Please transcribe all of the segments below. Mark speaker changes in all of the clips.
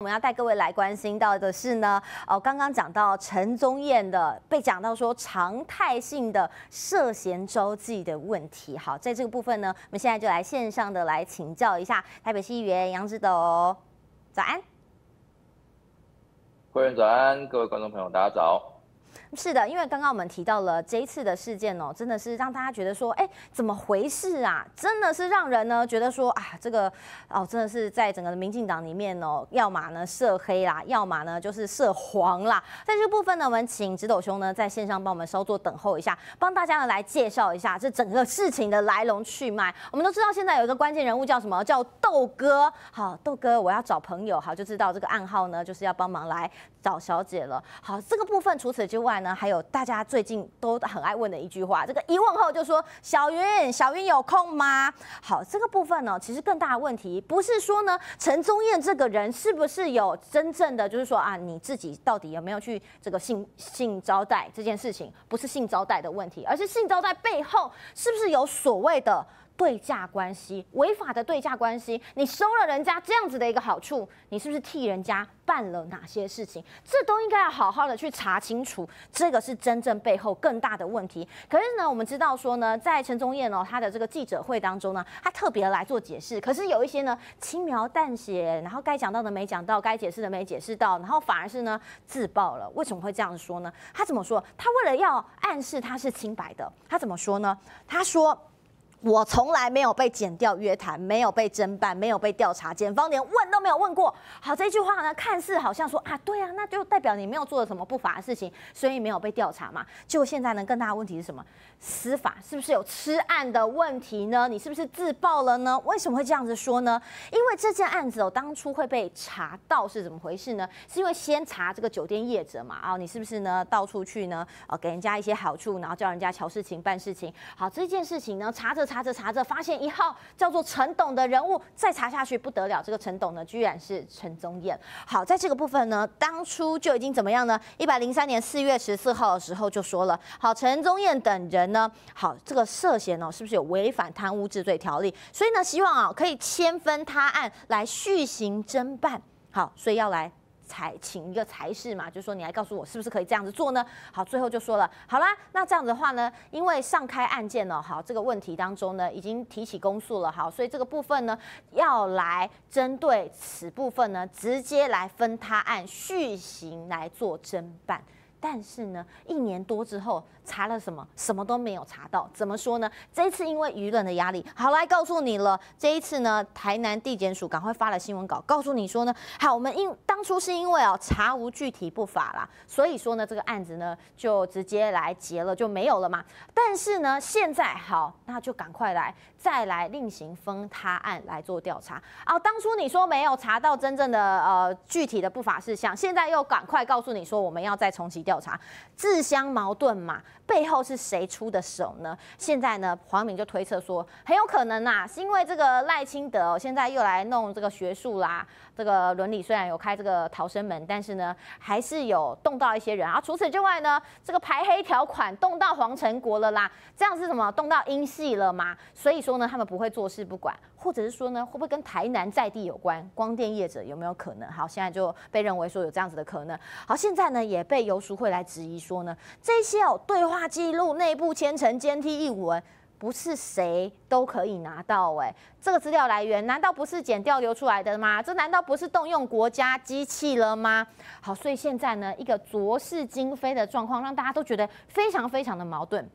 Speaker 1: 我们要带各位来关心到的是呢，哦，刚刚讲到陈宗彦的被讲到说常态性的涉嫌招妓的问题。好，在这个部分呢，我们现在就来线上的来请教一下台北市议员杨志斗，早安，
Speaker 2: 会员早安，各位观众朋友，大家早。
Speaker 1: 是的，因为刚刚我们提到了这一次的事件哦，真的是让大家觉得说，哎，怎么回事啊？真的是让人呢觉得说啊，这个哦，真的是在整个民进党里面哦，要么呢涉黑啦，要么呢就是涉黄啦。在这部分呢，我们请直斗兄呢在线上帮我们稍作等候一下，帮大家呢来介绍一下这整个事情的来龙去脉。我们都知道现在有一个关键人物叫什么？叫豆哥。好，豆哥，我要找朋友，好，就知道这个暗号呢，就是要帮忙来找小姐了。好，这个部分除此之外。还有大家最近都很爱问的一句话，这个一问后就说小云，小云有空吗？好，这个部分呢，其实更大的问题不是说呢，陈宗彦这个人是不是有真正的，就是说啊，你自己到底有没有去这个性性招待这件事情，不是性招待的问题，而是性招待背后是不是有所谓的。对价关系，违法的对价关系，你收了人家这样子的一个好处，你是不是替人家办了哪些事情？这都应该要好好的去查清楚，这个是真正背后更大的问题。可是呢，我们知道说呢，在陈宗彦哦他的这个记者会当中呢，他特别来做解释，可是有一些呢轻描淡写，然后该讲到的没讲到，该解释的没解释到，然后反而是呢自爆了。为什么会这样说呢？他怎么说？他为了要暗示他是清白的，他怎么说呢？他说。我从来没有被剪掉约谈，没有被侦办，没有被调查，检方连问都没有问过。好，这句话呢，看似好像说啊，对啊，那就代表你没有做了什么不法的事情，所以没有被调查嘛。结果现在呢，更大的问题是什么？司法是不是有吃案的问题呢？你是不是自爆了呢？为什么会这样子说呢？因为这件案子哦，当初会被查到是怎么回事呢？是因为先查这个酒店业者嘛，啊，你是不是呢到处去呢，呃，给人家一些好处，然后叫人家瞧事情办事情。好，这件事情呢，查着查。查着查着，发现一号叫做陈董的人物，再查下去不得了，这个陈董呢，居居然是陈宗彦。好，在这个部分呢，当初就已经怎么样呢？一百零三年四月十四号的时候就说了，好，陈宗彦等人呢，好，这个涉嫌哦，是不是有违反贪污治罪条例？所以呢，希望啊，可以千分他案来续行侦办。好，所以要来。才请一个才是嘛，就说你来告诉我是不是可以这样子做呢？好，最后就说了，好啦，那这样子的话呢，因为上开案件呢，好，这个问题当中呢，已经提起公诉了，好，所以这个部分呢，要来针对此部分呢，直接来分他案续行来做侦办。但是呢，一年多之后查了什么？什么都没有查到。怎么说呢？这一次因为舆论的压力，好来告诉你了。这一次呢，台南地检署赶快发了新闻稿，告诉你说呢，好，我们因当初是因为哦查无具体不法啦，所以说呢这个案子呢就直接来结了，就没有了嘛。但是呢，现在好，那就赶快来再来另行分他案来做调查。哦，当初你说没有查到真正的呃具体的不法事项，现在又赶快告诉你说我们要再重启。调查自相矛盾嘛？背后是谁出的手呢？现在呢，黄敏就推测说，很有可能呐，是因为这个赖清德现在又来弄这个学术啦，这个伦理虽然有开这个逃生门，但是呢，还是有动到一些人啊。除此之外呢，这个排黑条款动到黄成国了啦，这样是什么？动到英系了嘛？所以说呢，他们不会坐视不管，或者是说呢，会不会跟台南在地有关？光电业者有没有可能？好，现在就被认为说有这样子的可能。好，现在呢，也被游淑。会来质疑说呢，这些哦对话记录、内部签呈、监听译文，不是谁都可以拿到哎，这个资料来源难道不是检调流出来的吗？这难道不是动用国家机器了吗？好，所以现在呢，一个浊世今非的状况，让大家都觉得非常非常的矛盾。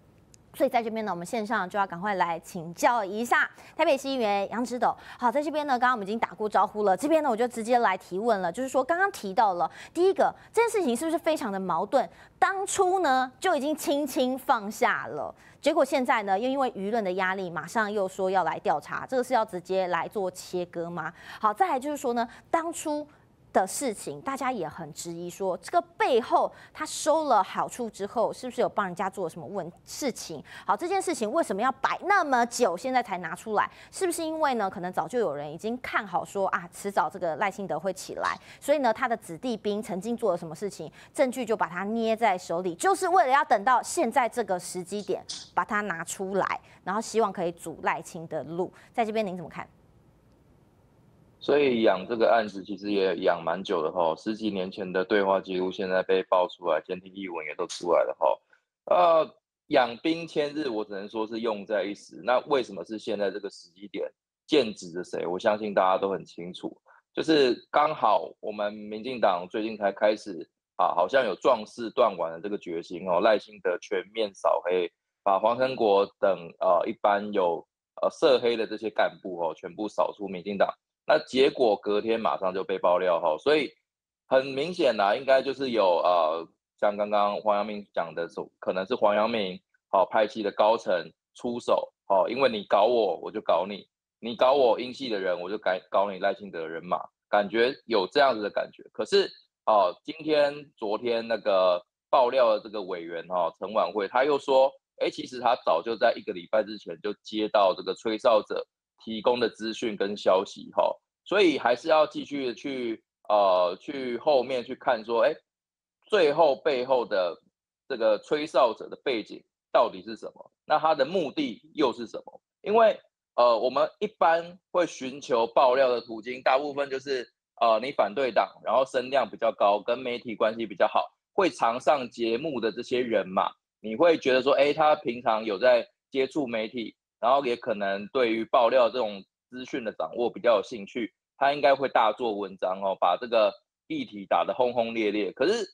Speaker 1: 所以在这边呢，我们线上就要赶快来请教一下台北市议员杨志斗。好，在这边呢，刚刚我们已经打过招呼了。这边呢，我就直接来提问了，就是说刚刚提到了第一个这件事情是不是非常的矛盾？当初呢就已经轻轻放下了，结果现在呢又因为舆论的压力，马上又说要来调查，这个是要直接来做切割吗？好，再来就是说呢，当初。的事情，大家也很质疑，说这个背后他收了好处之后，是不是有帮人家做什么问事情？好，这件事情为什么要摆那么久，现在才拿出来？是不是因为呢？可能早就有人已经看好说啊，迟早这个赖清德会起来，所以呢，他的子弟兵曾经做了什么事情，证据就把他捏在手里，就是为了要等到现在这个时机点把它拿出来，然后希望可以阻赖清的路。在这边您怎么看？
Speaker 2: 所以养这个案子其实也养蛮久的哈，十几年前的对话记录现在被爆出来，监听译文也都出来了哈。呃，养兵千日，我只能说是用在一时。那为什么是现在这个时机点？剑指着谁？我相信大家都很清楚，就是刚好我们民进党最近才开始啊，好像有壮士断腕的这个决心哦，赖清德全面扫黑，把黄成国等呃一般有呃涉黑的这些干部哦，全部扫出民进党。那结果隔天马上就被爆料哈，所以很明显啦，应该就是有呃，像刚刚黄阳明讲的，说可能是黄阳明好派系的高层出手好，因为你搞我，我就搞你。你搞我英系的人，我就改搞你赖清德人马，感觉有这样子的感觉。可是哦，今天、昨天那个爆料的这个委员哈陈婉慧，他又说，哎，其实他早就在一个礼拜之前就接到这个吹哨者提供的资讯跟消息哈，所以还是要继续去呃去后面去看说，哎，最后背后的这个吹哨者的背景到底是什么？那他的目的又是什么？因为。呃，我们一般会寻求爆料的途径，大部分就是呃，你反对党，然后声量比较高，跟媒体关系比较好，会常上节目的这些人嘛，你会觉得说，哎，他平常有在接触媒体，然后也可能对于爆料这种资讯的掌握比较有兴趣，他应该会大做文章哦，把这个议题打得轰轰烈烈。可是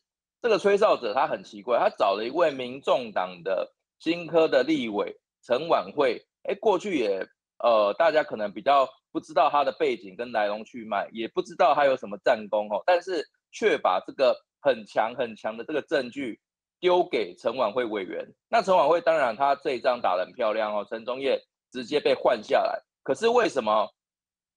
Speaker 2: 这个吹哨者他很奇怪，他找了一位民众党的新科的立委陈婉慧，哎，过去也。呃，大家可能比较不知道他的背景跟来龙去脉，也不知道他有什么战功哦，但是却把这个很强很强的这个证据丢给陈婉慧委员。那陈婉慧当然他这一仗打得很漂亮哦，陈忠业直接被换下来。可是为什么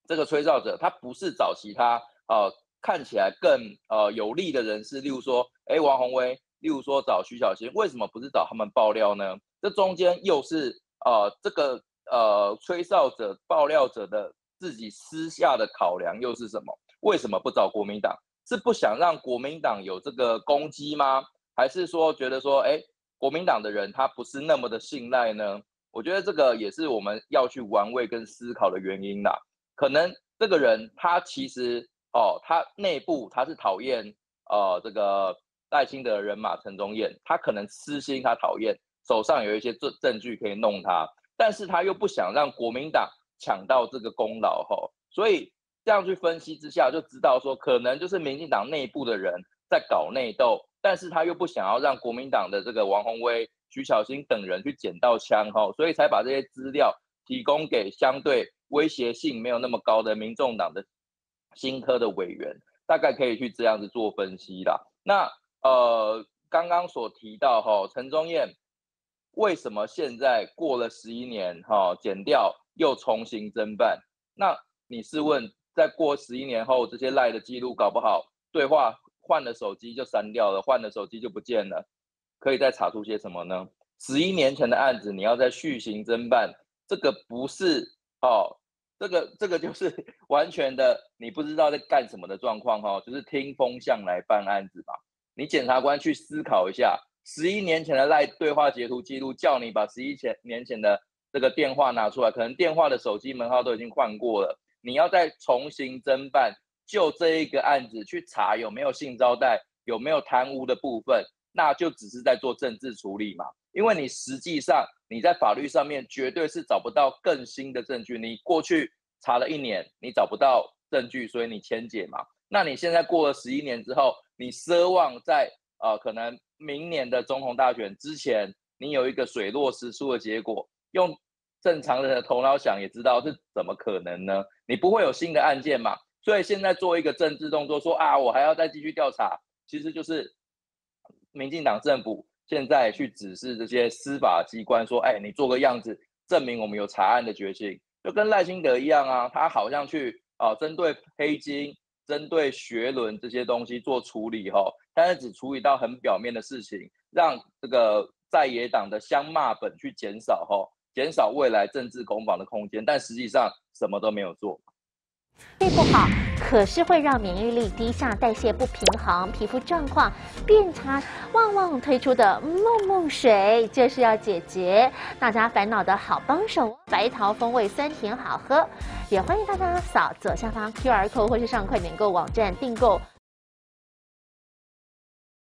Speaker 2: 这个吹哨者他不是找其他呃看起来更呃有利的人士，例如说哎王宏威，例如说找徐小新，为什么不是找他们爆料呢？这中间又是呃这个。呃，吹哨者、爆料者的自己私下的考量又是什么？为什么不找国民党？是不想让国民党有这个攻击吗？还是说觉得说，哎，国民党的人他不是那么的信赖呢？我觉得这个也是我们要去玩味跟思考的原因啦。可能这个人他其实哦，他内部他是讨厌呃这个赖清德人马陈忠燕，他可能私心他讨厌，手上有一些证证据可以弄他。但是他又不想让国民党抢到这个功劳哈，所以这样去分析之下，就知道说可能就是民进党内部的人在搞内斗，但是他又不想要让国民党的这个王宏威、徐小新等人去捡到枪哈，所以才把这些资料提供给相对威胁性没有那么高的民众党的新科的委员，大概可以去这样子做分析啦。那呃，刚刚所提到哈，陈忠燕。为什么现在过了十一年，哈，减掉又重新侦办？那你是问，在过十一年后，这些赖的记录搞不好对话换了手机就删掉了，换了手机就不见了，可以再查出些什么呢？十一年前的案子，你要再续行侦办，这个不是哦，这个这个就是 完全的你不知道在干什么的状况，哈，就是听风向来办案子嘛。你检察官去思考一下。十一年前的赖对话截图记录，叫你把十一前年前的这个电话拿出来，可能电话的手机门号都已经换过了。你要再重新侦办，就这一个案子去查有没有性招待，有没有贪污的部分，那就只是在做政治处理嘛。因为你实际上你在法律上面绝对是找不到更新的证据。你过去查了一年，你找不到证据，所以你签解嘛。那你现在过了十一年之后，你奢望在呃可能。明年的总统大选之前，你有一个水落石出的结果，用正常人的头脑想也知道是怎么可能呢？你不会有新的案件嘛？所以现在做一个政治动作，说啊，我还要再继续调查，其实就是民进党政府现在去指示这些司法机关说，哎，你做个样子，证明我们有查案的决心，就跟赖清德一样啊，他好像去啊，针对黑金、针对学伦这些东西做处理哈。但是只处理到很表面的事情，让这个在野党的相骂本去减少，哈，减少未来政治攻防的空间，但实际上什么都没有做。
Speaker 3: 胃不好，可是会让免疫力低下、代谢不平衡、皮肤状况变差。旺旺推出的梦梦水就是要解决大家烦恼的好帮手，白桃风味，酸甜好喝。也欢迎大家扫左下方 QR code 或是上快点购网站订购